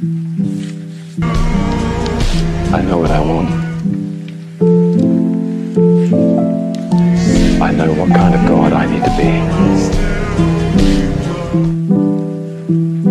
I know what I want. I know what kind of God I need to be.